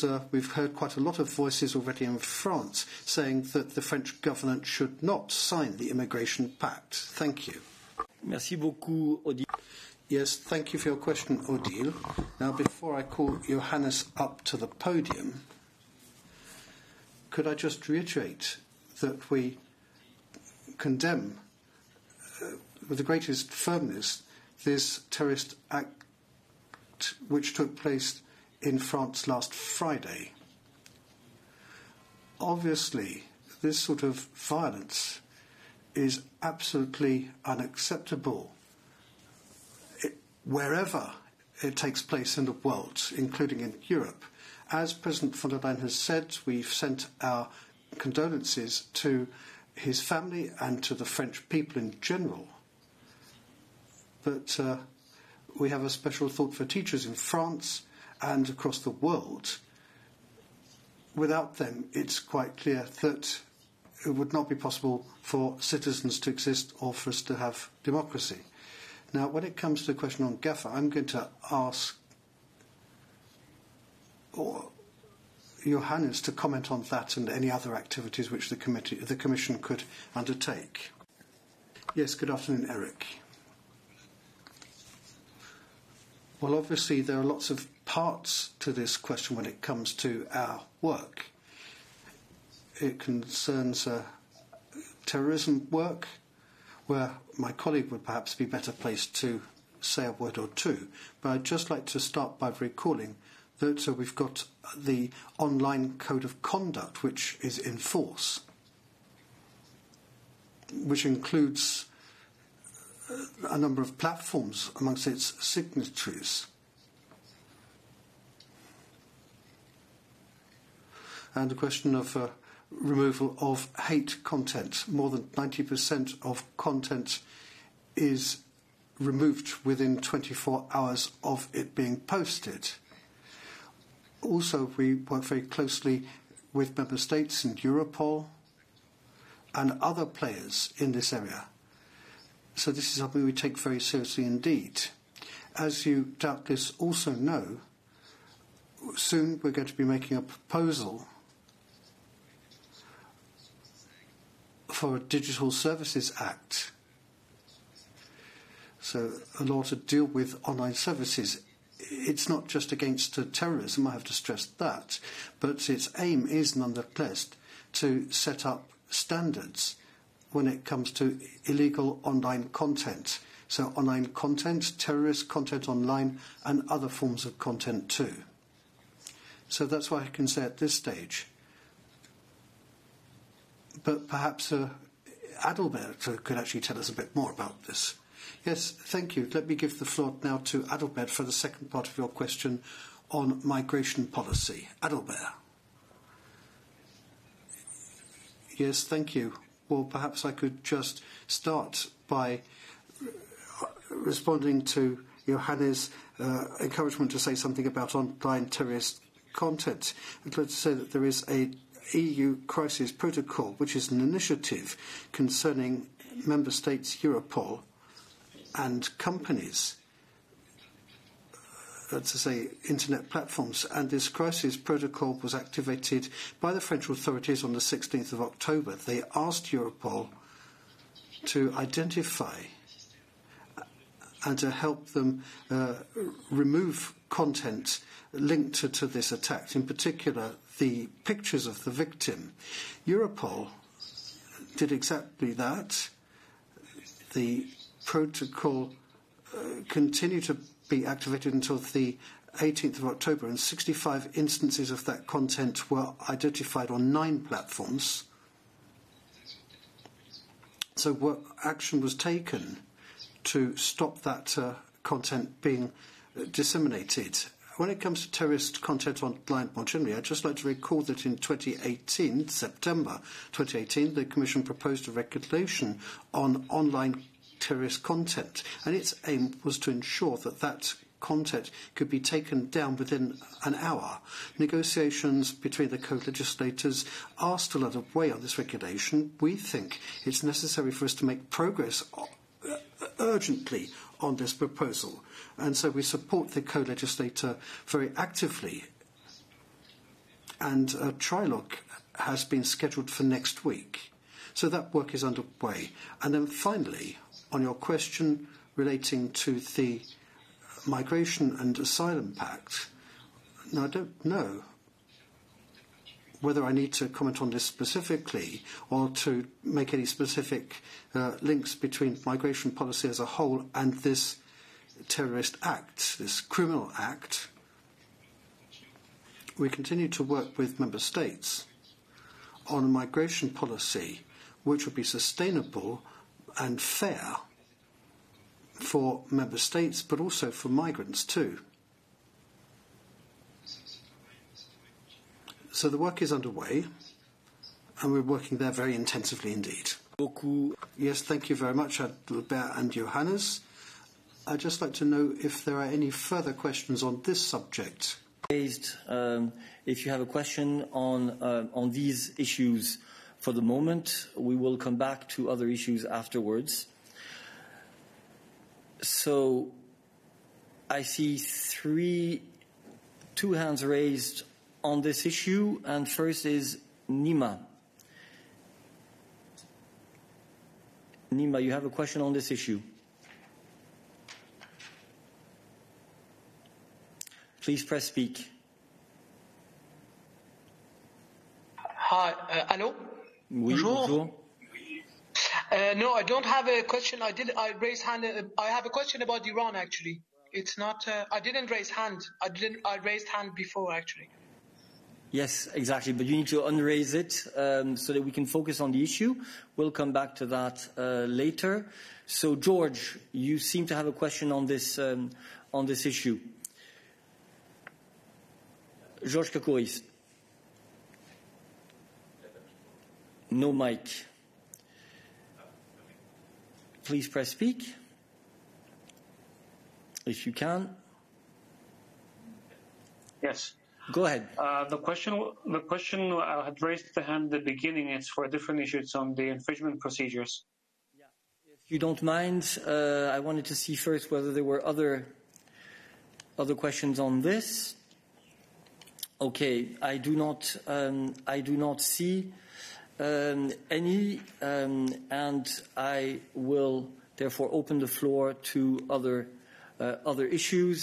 because uh, we've heard quite a lot of voices already in France saying that the French government should not sign the immigration pact. Thank you. Merci beaucoup, Odile. Yes, thank you for your question, Odile. Now, before I call Johannes up to the podium, could I just reiterate that we condemn uh, with the greatest firmness this terrorist act which took place in France last Friday. Obviously, this sort of violence is absolutely unacceptable it, wherever it takes place in the world, including in Europe. As President von der Leyen has said, we've sent our condolences to his family and to the French people in general. But uh, we have a special thought for teachers in France and across the world. Without them, it's quite clear that it would not be possible for citizens to exist or for us to have democracy. Now, when it comes to the question on GAFA, I'm going to ask Johannes to comment on that and any other activities which the, committee, the Commission could undertake. Yes, good afternoon, Eric. Well, obviously, there are lots of parts to this question when it comes to our work. It concerns uh, terrorism work, where my colleague would perhaps be better placed to say a word or two. But I'd just like to start by recalling that uh, we've got the online code of conduct which is in force, which includes a number of platforms amongst its signatories. And the question of uh, removal of hate content. More than 90% of content is removed within 24 hours of it being posted. Also, we work very closely with member states and Europol and other players in this area So this is something we take very seriously indeed. As you doubtless also know, soon we're going to be making a proposal for a Digital Services Act. So a law to deal with online services. It's not just against terrorism, I have to stress that, but its aim is nonetheless to set up standards when it comes to illegal online content. So online content, terrorist content online, and other forms of content too. So that's what I can say at this stage. But perhaps uh, Adalbert could actually tell us a bit more about this. Yes, thank you. Let me give the floor now to Adalbert for the second part of your question on migration policy. Adalbert. Yes, thank you. Well, perhaps I could just start by responding to Johannes' uh, encouragement to say something about online terrorist content. I'd like to say that there is a EU crisis protocol, which is an initiative concerning member states, Europol, and companies uh, to say, internet platforms. And this crisis protocol was activated by the French authorities on the 16th of October. They asked Europol to identify and to help them uh, remove content linked to, to this attack, in particular the pictures of the victim. Europol did exactly that. The protocol uh, continued to be activated until the 18th of October, and 65 instances of that content were identified on nine platforms. So what action was taken to stop that uh, content being uh, disseminated. When it comes to terrorist content online more generally, I'd just like to recall that in 2018, September 2018, the Commission proposed a regulation on online terrorist content, and its aim was to ensure that that content could be taken down within an hour. Negotiations between the co-legislators are still underway on this regulation. We think it's necessary for us to make progress urgently on this proposal. And so we support the co-legislator very actively and a trilogue has been scheduled for next week. So that work is underway. And then finally, on your question relating to the Migration and Asylum Pact, now I don't know whether I need to comment on this specifically or to make any specific uh, links between migration policy as a whole and this terrorist act, this criminal act. We continue to work with member states on a migration policy which would be sustainable and fair for member states, but also for migrants too. So the work is underway, and we're working there very intensively indeed. Beaucoup. Yes, thank you very much, Adalbert and Johannes. I'd just like to know if there are any further questions on this subject. Raised, um, if you have a question on, uh, on these issues for the moment, we will come back to other issues afterwards. So I see three, two hands raised on this issue, and first is Nima. Nima, you have a question on this issue. Please press speak. Hi, uh, hello. Oui, Bonjour. bonjour. Uh, no, I don't have a question. I did. I raised hand. Uh, I have a question about Iran. Actually, it's not. Uh, I didn't raise hand. I didn't. I raised hand before. Actually. Yes, exactly. But you need to unraise it um, so that we can focus on the issue. We'll come back to that uh, later. So, George, you seem to have a question on this um, on this issue. George Kakouris. No mic. Please press speak. If you can, Yes. Go ahead. Uh, the question, the question I had raised the hand at the beginning. It's for a different issue. It's on the infringement procedures. If you don't mind, uh, I wanted to see first whether there were other other questions on this. Okay, I do not um, I do not see um, any, um, and I will therefore open the floor to other uh, other issues.